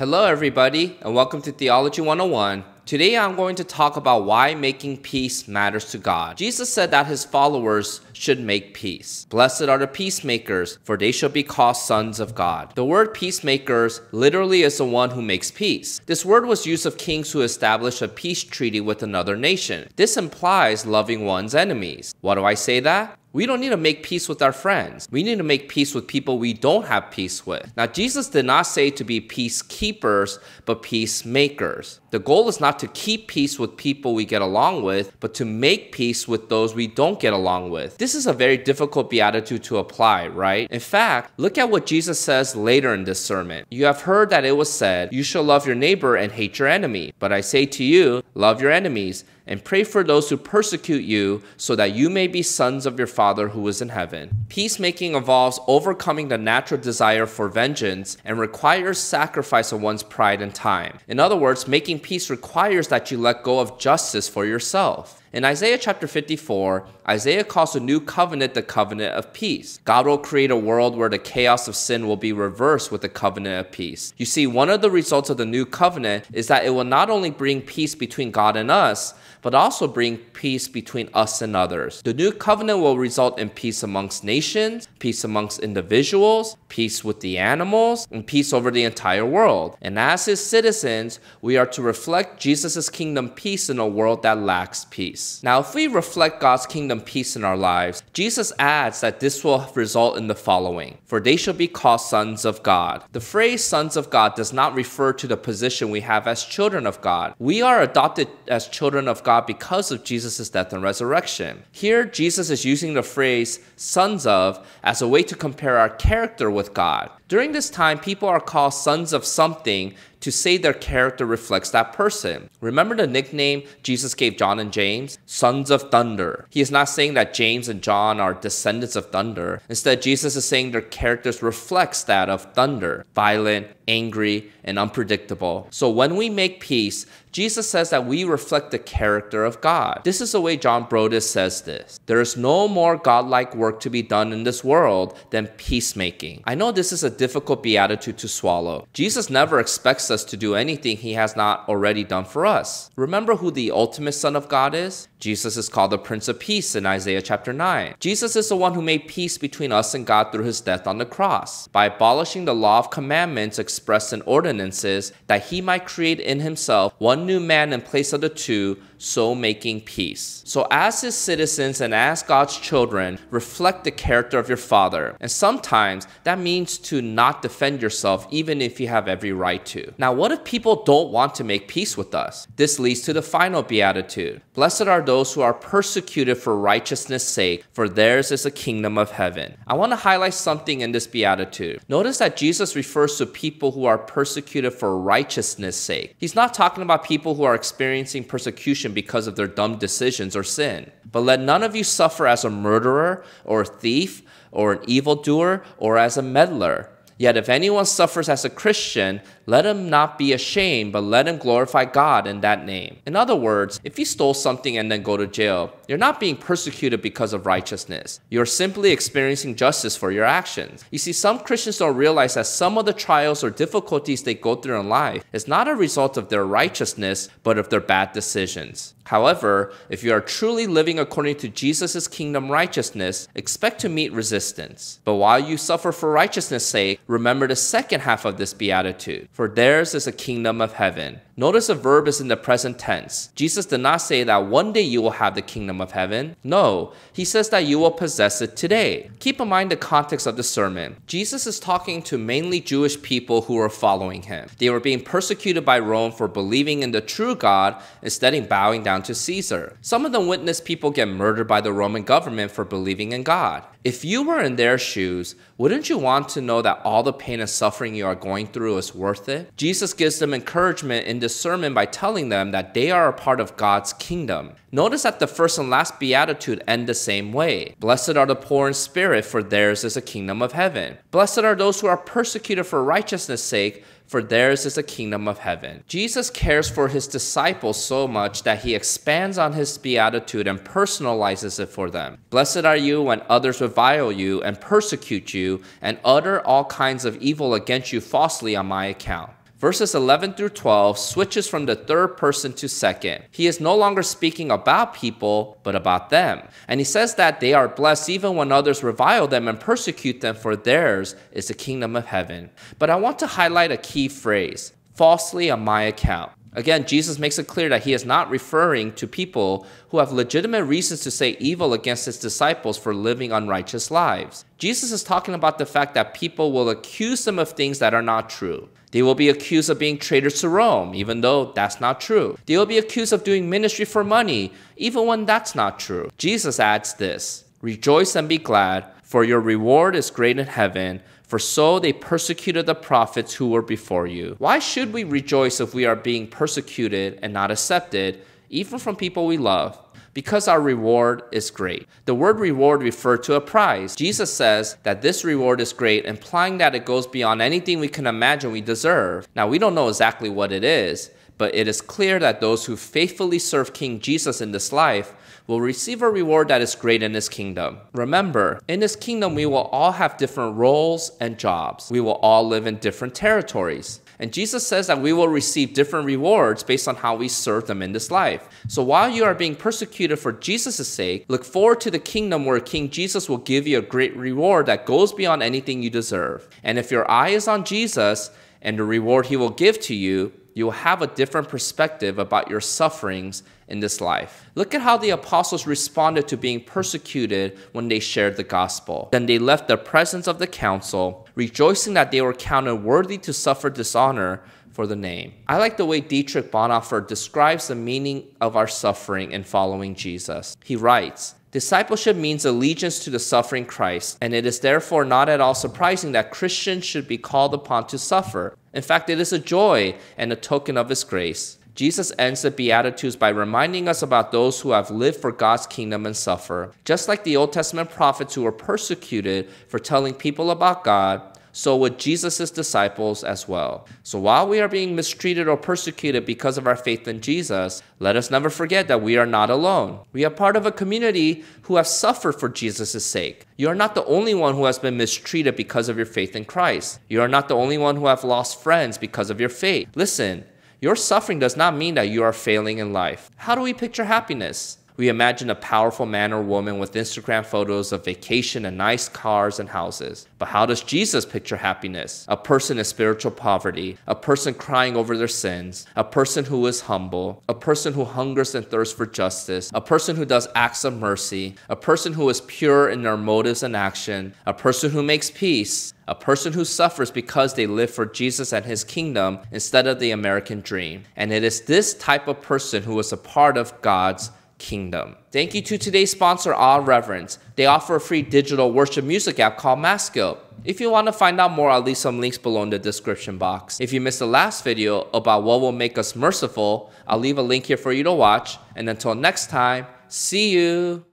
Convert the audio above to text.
Hello, everybody, and welcome to Theology 101. Today I'm going to talk about why making peace matters to God. Jesus said that his followers should make peace. Blessed are the peacemakers, for they shall be called sons of God. The word peacemakers literally is the one who makes peace. This word was used of kings who established a peace treaty with another nation. This implies loving one's enemies. Why do I say that? We don't need to make peace with our friends. We need to make peace with people we don't have peace with. Now, Jesus did not say to be peacekeepers, but peacemakers. The goal is not to keep peace with people we get along with, but to make peace with those we don't get along with. This is a very difficult beatitude to apply, right? In fact, look at what Jesus says later in this sermon. You have heard that it was said, You shall love your neighbor and hate your enemy. But I say to you, love your enemies and pray for those who persecute you, so that you may be sons of your Father who is in heaven. Peacemaking involves overcoming the natural desire for vengeance and requires sacrifice of one's pride and time. In other words, making peace requires that you let go of justice for yourself. In Isaiah chapter 54, Isaiah calls the new covenant the covenant of peace. God will create a world where the chaos of sin will be reversed with the covenant of peace. You see, one of the results of the new covenant is that it will not only bring peace between God and us, but also bring peace between us and others. The new covenant will result in peace amongst nations, peace amongst individuals, peace with the animals, and peace over the entire world. And as his citizens, we are to reflect Jesus' kingdom peace in a world that lacks peace peace. Now, if we reflect God's kingdom peace in our lives, Jesus adds that this will result in the following For they shall be called sons of God. The phrase sons of God does not refer to the position we have as children of God. We are adopted as children of God because of Jesus' death and resurrection. Here, Jesus is using the phrase sons of as a way to compare our character with God. During this time, people are called sons of something to say their character reflects that person. Remember the nickname Jesus gave John and James? Sons of Thunder. He is not saying that James and John are descendants of thunder. Instead, Jesus is saying their characters reflects that of thunder, violent, angry, and unpredictable. So when we make peace, Jesus says that we reflect the character of God. This is the way John Broadus says this. There is no more godlike work to be done in this world than peacemaking. I know this is a difficult beatitude to swallow. Jesus never expects us to do anything he has not already done for us. Remember who the ultimate Son of God is? Jesus is called the Prince of Peace in Isaiah chapter 9. Jesus is the one who made peace between us and God through his death on the cross. By abolishing the law of commandments expressed in ordinances, that he might create in himself one new man in place of the two, so making peace. So, as his citizens and as God's children, reflect the character of your Father. And sometimes that means to not defend yourself, even if you have every right to. Now, what if people don't want to make peace with us? This leads to the final beatitude Blessed are those who are persecuted for righteousness' sake, for theirs is the kingdom of heaven. I want to highlight something in this beatitude. Notice that Jesus refers to people who are persecuted for righteousness' sake. He's not talking about people who are experiencing persecution because of their dumb decisions or sin. But let none of you suffer as a murderer or a thief or an evildoer or as a meddler. Yet if anyone suffers as a Christian, let him not be ashamed, but let him glorify God in that name. In other words, if you stole something and then go to jail, you're not being persecuted because of righteousness. You're simply experiencing justice for your actions. You see, some Christians don't realize that some of the trials or difficulties they go through in life is not a result of their righteousness, but of their bad decisions. However, if you are truly living according to Jesus' kingdom righteousness, expect to meet resistance. But while you suffer for righteousness' sake, remember the second half of this beatitude For theirs is a kingdom of heaven. Notice the verb is in the present tense. Jesus did not say that one day you will have the kingdom of heaven. No, he says that you will possess it today. Keep in mind the context of the sermon. Jesus is talking to mainly Jewish people who were following him. They were being persecuted by Rome for believing in the true God instead of bowing down to Caesar. Some of them witnessed people get murdered by the Roman government for believing in God. If you were in their shoes, wouldn't you want to know that all the pain and suffering you are going through is worth it? Jesus gives them encouragement in this sermon by telling them that they are a part of God's kingdom. Notice that the first and last beatitude end the same way. Blessed are the poor in spirit, for theirs is the kingdom of heaven. Blessed are those who are persecuted for righteousness' sake, for theirs is the kingdom of heaven. Jesus cares for his disciples so much that he expands on his beatitude and personalizes it for them. Blessed are you when others revile you and persecute you and utter all kinds of evil against you falsely on my account. Verses 11 through 12 switches from the third person to second. He is no longer speaking about people, but about them. And he says that they are blessed even when others revile them and persecute them, for theirs is the kingdom of heaven. But I want to highlight a key phrase falsely on my account. Again, Jesus makes it clear that he is not referring to people who have legitimate reasons to say evil against his disciples for living unrighteous lives. Jesus is talking about the fact that people will accuse them of things that are not true. They will be accused of being traitors to Rome, even though that's not true. They will be accused of doing ministry for money, even when that's not true. Jesus adds this Rejoice and be glad, for your reward is great in heaven for so they persecuted the prophets who were before you. Why should we rejoice if we are being persecuted and not accepted, even from people we love? Because our reward is great. The word reward referred to a prize. Jesus says that this reward is great, implying that it goes beyond anything we can imagine we deserve. Now, we don't know exactly what it is, but it is clear that those who faithfully serve King Jesus in this life will receive a reward that is great in his kingdom. Remember, in his kingdom, we will all have different roles and jobs. We will all live in different territories. And Jesus says that we will receive different rewards based on how we serve them in this life. So while you are being persecuted for Jesus' sake, look forward to the kingdom where King Jesus will give you a great reward that goes beyond anything you deserve. And if your eye is on Jesus and the reward he will give to you, you will have a different perspective about your sufferings in this life. Look at how the apostles responded to being persecuted when they shared the gospel. Then they left the presence of the council, rejoicing that they were counted worthy to suffer dishonor for the name. I like the way Dietrich Bonhoeffer describes the meaning of our suffering in following Jesus. He writes, Discipleship means allegiance to the suffering Christ, and it is therefore not at all surprising that Christians should be called upon to suffer. In fact, it is a joy and a token of His grace. Jesus ends the Beatitudes by reminding us about those who have lived for God's kingdom and suffer. Just like the Old Testament prophets who were persecuted for telling people about God, so would Jesus' disciples as well. So while we are being mistreated or persecuted because of our faith in Jesus, let us never forget that we are not alone. We are part of a community who have suffered for Jesus' sake. You are not the only one who has been mistreated because of your faith in Christ. You are not the only one who have lost friends because of your faith. Listen, your suffering does not mean that you are failing in life. How do we picture happiness? We imagine a powerful man or woman with Instagram photos of vacation and nice cars and houses. But how does Jesus picture happiness? A person in spiritual poverty, a person crying over their sins, a person who is humble, a person who hungers and thirsts for justice, a person who does acts of mercy, a person who is pure in their motives and action, a person who makes peace, a person who suffers because they live for Jesus and his kingdom instead of the American dream. And it is this type of person who is a part of God's kingdom. Thank you to today's sponsor, Awe and Reverence. They offer a free digital worship music app called Maskil. If you want to find out more, I'll leave some links below in the description box. If you missed the last video about what will make us merciful, I'll leave a link here for you to watch. And until next time, see you.